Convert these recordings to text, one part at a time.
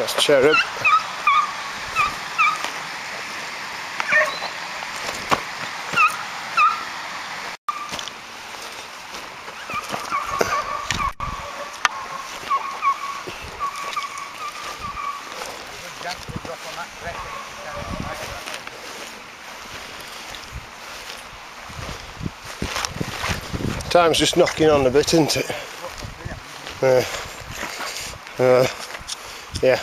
That's cherub. Time's just knocking on a bit, isn't it? Uh, uh, yeah.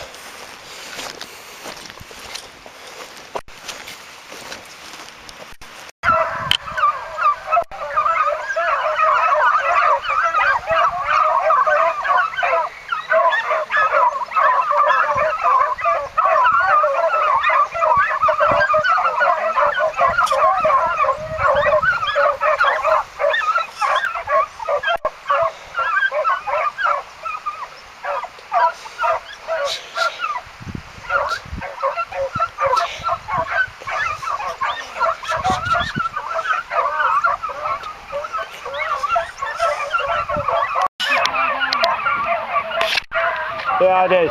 对啊，对。